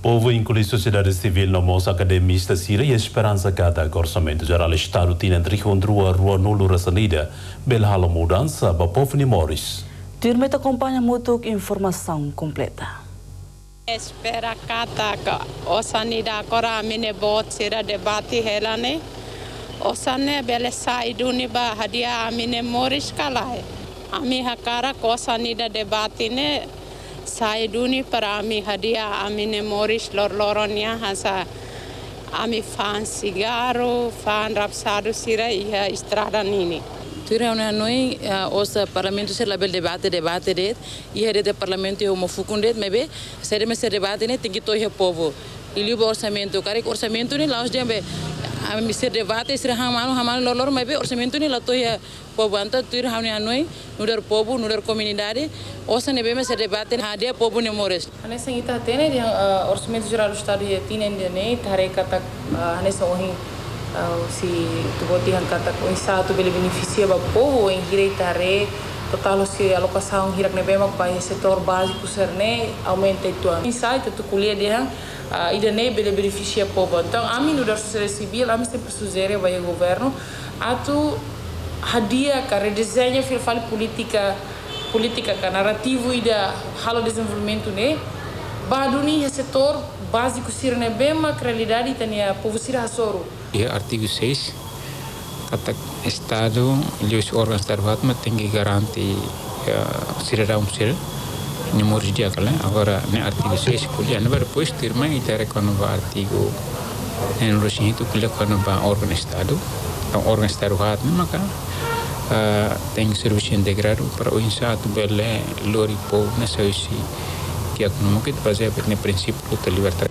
Povo inclui sociedade civil no mos academista Sira e esperança cada orçamento geral Estado tinha rua rua nulo rasanida belhalo mudança para povo ni Morris. Turma acompanha muito informação completa. Espera kata ka osanida kora mine bot sira debati helane osane bele saiduni ba hadia amine Morris kalai ami hakara kosanida debati Saiduni para mi jadía, a mi nemoris, lor loronia, hasa, a mi fan cigarro, fan rapsado, sira y a estrada nini. Tira una noi, eh, osa parlamento se label debate, debate de, y a de parlamento y homofucundet, me ve, se debate, ne, tingito y a povo. Y libo orsamento, caric orsamento ni laos de ami ser debate ser hamalo hamalo lor mebe orçamento ni lato ia povo anta tuir hamni anoi nudar povo nudar comunidade osa nebe me ser debate hadia povo ne mores ane sengita tene uh, orçamento geral do tinen dia ne tare kata uh, ane sohi si tuboti han kata ko satu bele beneficia ba povo em direita re total se alocação hirak ne bema para setor básico serne aumenta itu insai tu kuliah dia uh, ida ne bele beneficia povo então a mim no da sociedade civil a mim sempre sugere vai o governo. Atu hadia ka redesenha fil fali politika politika ka narrativo ida halo desenvolvimento ne baduni setor básico sirne bema realidade tania povo sira hasoro e artigo 6 kata estado e os órgãos da Arvatma têm que garantir uh, ser ni murid dia kala agora ne artigo 6 kuliah ne depois terma e tere kono ba artigo en rosin itu kuliah kono ba órgão estado então órgão estado Arvatma maka tem serviço integrado para o insato bele lori po na sausi que a mungkin fazer ne princípio da liberdade